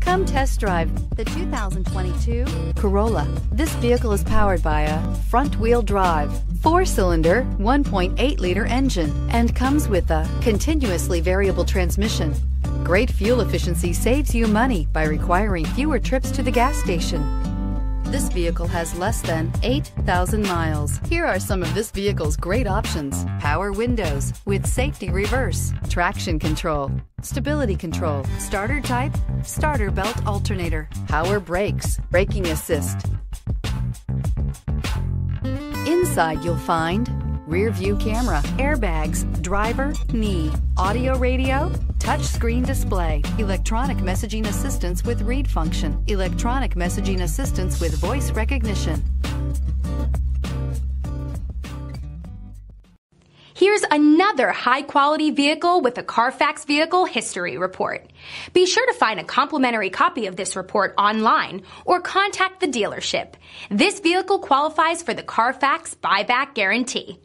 Come test drive the 2022 Corolla. This vehicle is powered by a front wheel drive, four cylinder, 1.8 liter engine, and comes with a continuously variable transmission. Great fuel efficiency saves you money by requiring fewer trips to the gas station. This vehicle has less than 8,000 miles. Here are some of this vehicle's great options. Power windows with safety reverse, traction control, stability control, starter type, starter belt alternator, power brakes, braking assist. Inside you'll find rear view camera, airbags, driver, knee, audio radio, touchscreen display, electronic messaging assistance with read function, electronic messaging assistance with voice recognition. Here's another high quality vehicle with a Carfax vehicle history report. Be sure to find a complimentary copy of this report online or contact the dealership. This vehicle qualifies for the Carfax buyback guarantee.